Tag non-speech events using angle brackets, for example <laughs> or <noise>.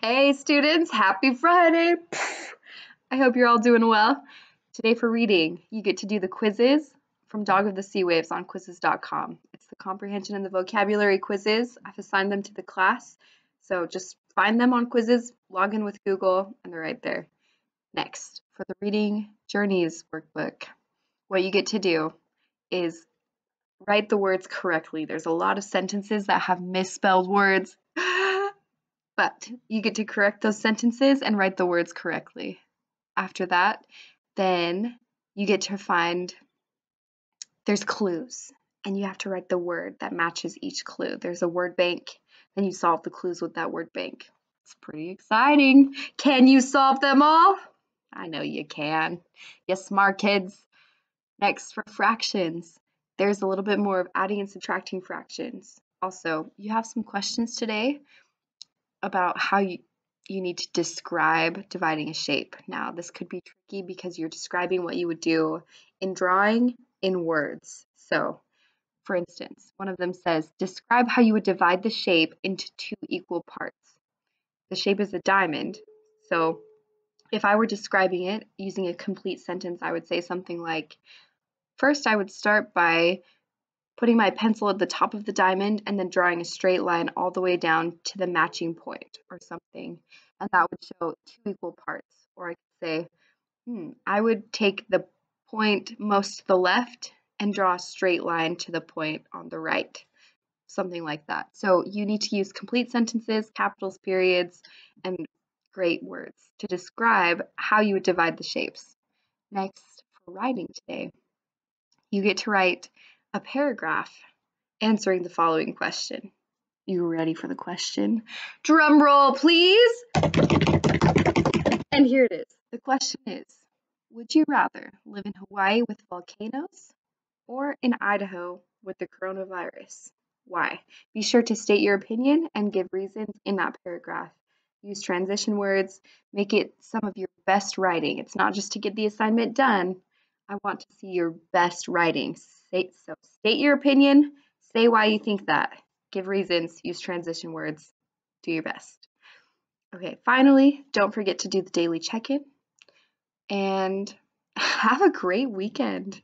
Hey students, happy Friday! I hope you're all doing well. Today for reading, you get to do the quizzes from Dog of the Sea Waves on Quizizz.com. It's the comprehension and the vocabulary quizzes. I've assigned them to the class, so just find them on Quizizz, log in with Google, and they're right there. Next, for the reading journeys workbook, what you get to do is write the words correctly. There's a lot of sentences that have misspelled words but you get to correct those sentences and write the words correctly. After that, then you get to find there's clues and you have to write the word that matches each clue. There's a word bank, then you solve the clues with that word bank. It's pretty exciting. Can you solve them all? I know you can. Yes, smart kids. Next, for fractions. There's a little bit more of adding and subtracting fractions. Also, you have some questions today about how you, you need to describe dividing a shape. Now, this could be tricky because you're describing what you would do in drawing in words. So, for instance, one of them says, describe how you would divide the shape into two equal parts. The shape is a diamond, so if I were describing it using a complete sentence, I would say something like, first I would start by putting my pencil at the top of the diamond and then drawing a straight line all the way down to the matching point or something. And that would show two equal parts. Or I could say, hmm, I would take the point most to the left and draw a straight line to the point on the right. Something like that. So you need to use complete sentences, capitals, periods, and great words to describe how you would divide the shapes. Next, for writing today, you get to write a paragraph answering the following question. You ready for the question? Drum roll, please. And here it is. The question is Would you rather live in Hawaii with volcanoes or in Idaho with the coronavirus? Why? Be sure to state your opinion and give reasons in that paragraph. Use transition words, make it some of your best writing. It's not just to get the assignment done. I want to see your best writing. So state your opinion, say why you think that, give reasons, use transition words, do your best. Okay, finally, don't forget to do the daily check in and <laughs> have a great weekend.